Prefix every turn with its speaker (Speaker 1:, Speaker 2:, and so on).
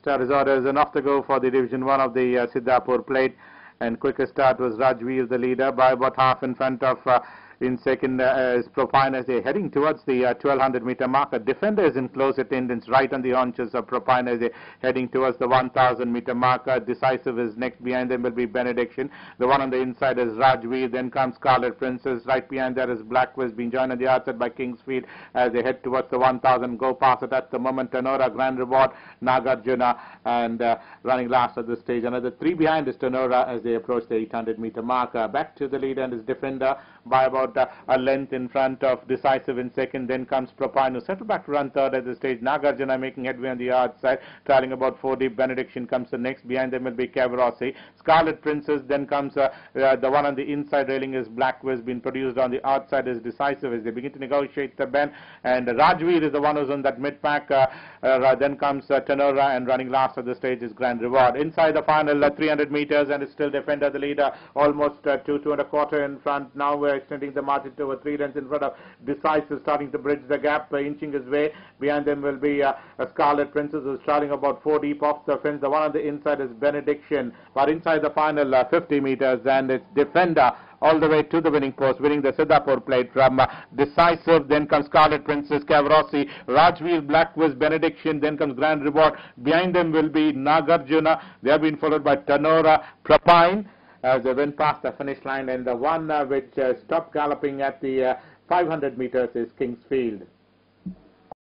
Speaker 1: Star Resort is off the go for the Division 1 of the uh, Siddhapur plate. And quickest start was Rajveer, the leader, by about half in front of uh, in second uh, is Propine as they're heading towards the uh, 1200 meter marker. Defender is in close attendance right on the haunches of Propine as they're heading towards the 1000 meter marker. Decisive is next. Behind them will be Benediction. The one on the inside is Rajveer. Then comes Scarlet Princess. Right behind that is Black Wiz being joined on the outside by Kingsfield as they head towards the 1000. Go past it at the moment. Tenora, Grand Reward, Nagarjuna and uh, running last at this stage. Another three behind is Tenora as they approach the 800 meter marker. Back to the lead and his defender by about uh, a length in front of Decisive in second. Then comes Propino. Settle back to run third at the stage. Nagarjuna making headway on the outside, trailing about four deep. Benediction comes the next. Behind them will be Cavarossi. Scarlet Princess. Then comes uh, uh, the one on the inside railing is Black Wiz being produced on the outside is Decisive as they begin to negotiate the bend. And Rajveer is the one who's on that mid pack. Uh, uh, then comes uh, Tenora and running last at the stage is Grand Reward. Inside the final 300 meters and it's still defender the leader almost two two and a quarter in front. Now we're extending the margin to over three runs in front of Decisive, starting to bridge the gap, uh, inching his way. Behind them will be uh, a Scarlet Princess who's starting about four deep off the fence. The one on the inside is Benediction, but inside the final uh, 50 meters, and it's Defender all the way to the winning post, winning the Siddhapur plate from uh, Decisive. Then comes Scarlet Princess, Cavarossi, Rajveer, Black Wiz, Benediction. Then comes Grand Reward. Behind them will be Nagarjuna. They have been followed by Tenora, Propine as they went past the finish line. And the one uh, which uh, stopped galloping at the uh, 500 meters is Kingsfield.